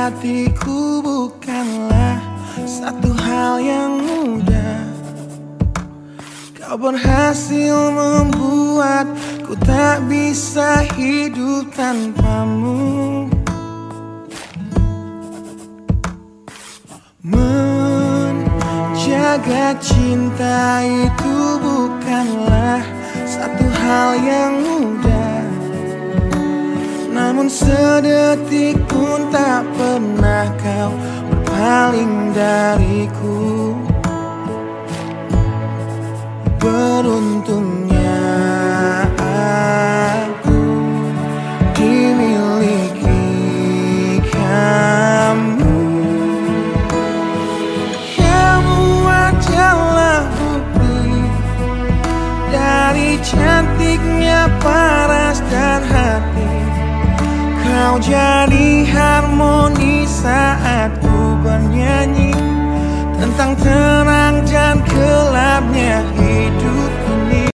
hatiku bukanlah satu hal yang mudah. Kau berhasil membuat ku tak bisa hidup tanpamu. Menjaga cinta itu bukanlah satu hal yang mudah sedetik pun tak pernah kau berpaling dariku. Beruntungnya aku dimiliki kamu. Kamu adalah bukti Dari cantiknya paras dan hati Kau jadi harmoni saat ku bernyanyi Tentang hidup